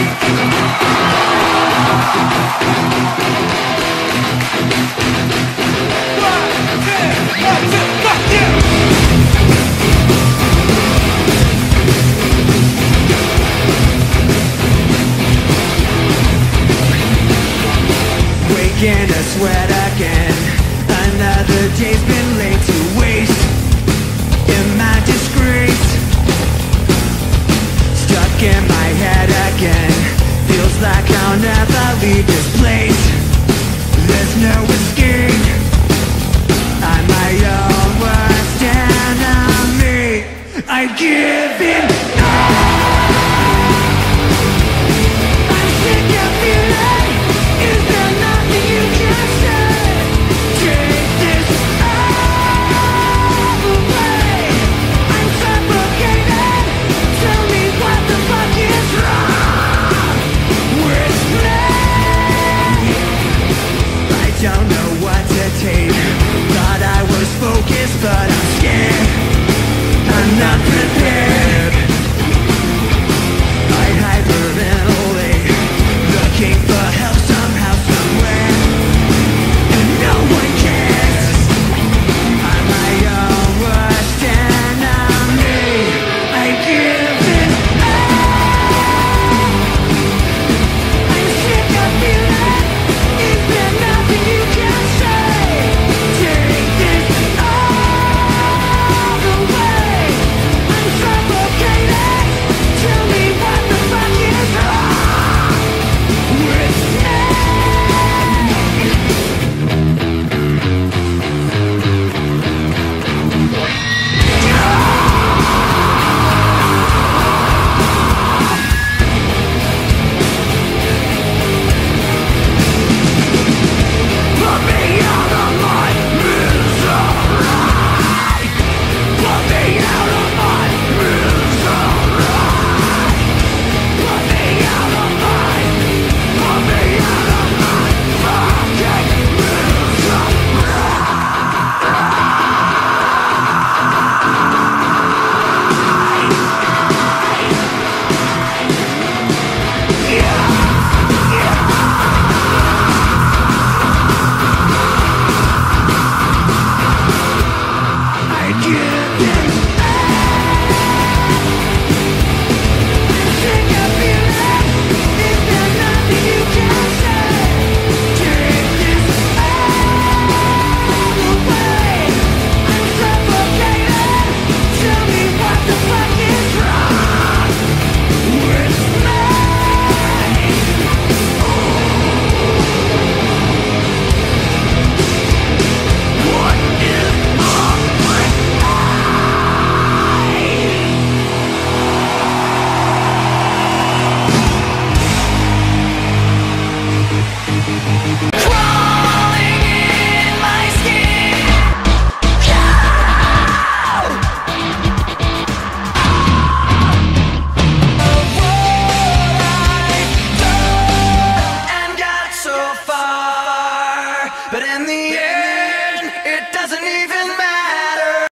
Waking a sweat again. Another day's been this place. There's no escape. I'm my own worst enemy I give in in the end, it doesn't even